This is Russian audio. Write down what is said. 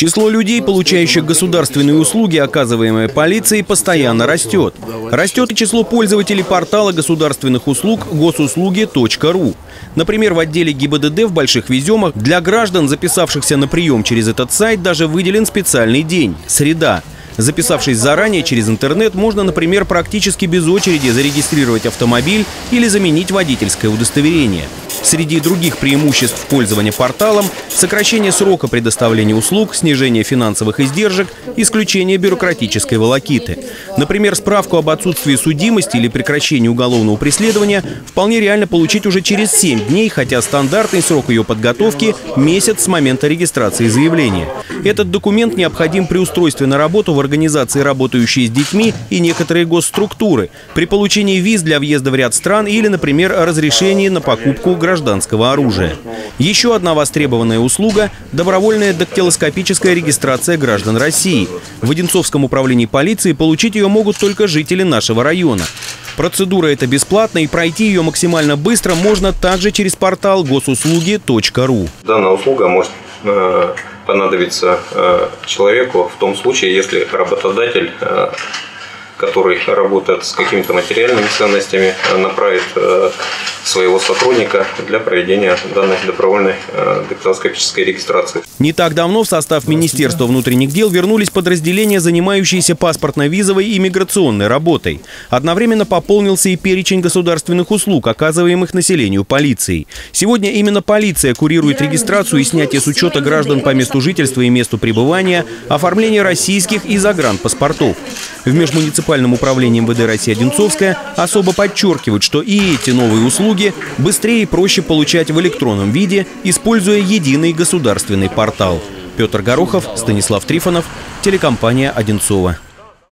Число людей, получающих государственные услуги, оказываемые полицией, постоянно растет. Растет и число пользователей портала государственных услуг госуслуги.ру. Например, в отделе ГИБДД в Больших Веземах для граждан, записавшихся на прием через этот сайт, даже выделен специальный день – среда. Записавшись заранее через интернет, можно, например, практически без очереди зарегистрировать автомобиль или заменить водительское удостоверение. Среди других преимуществ пользования порталом – сокращение срока предоставления услуг, снижение финансовых издержек, исключение бюрократической волокиты. Например, справку об отсутствии судимости или прекращении уголовного преследования вполне реально получить уже через 7 дней, хотя стандартный срок ее подготовки – месяц с момента регистрации заявления. Этот документ необходим при устройстве на работу в организации, работающие с детьми и некоторые госструктуры, при получении виз для въезда в ряд стран или, например, разрешении на покупку гражданского оружия. Еще одна востребованная услуга – добровольная дактилоскопическая регистрация граждан России. В Одинцовском управлении полиции получить ее могут только жители нашего района. Процедура эта бесплатна и пройти ее максимально быстро можно также через портал госуслуги.ру. Данная услуга может э, понадобиться э, человеку в том случае, если работодатель э, который работает с какими-то материальными ценностями, направит своего сотрудника для проведения данной добровольной э, дактилоскопической регистрации. Не так давно в состав Министерства внутренних дел вернулись подразделения, занимающиеся паспортно-визовой и миграционной работой. Одновременно пополнился и перечень государственных услуг, оказываемых населению полицией. Сегодня именно полиция курирует регистрацию и снятие с учета граждан по месту жительства и месту пребывания, оформление российских и загранпаспортов. В межмуниципальном управлении МВД России Одинцовская особо подчеркивают, что и эти новые услуги быстрее и проще получать в электронном виде, используя единый государственный портал. Петр Горохов, Станислав Трифонов, телекомпания «Одинцова».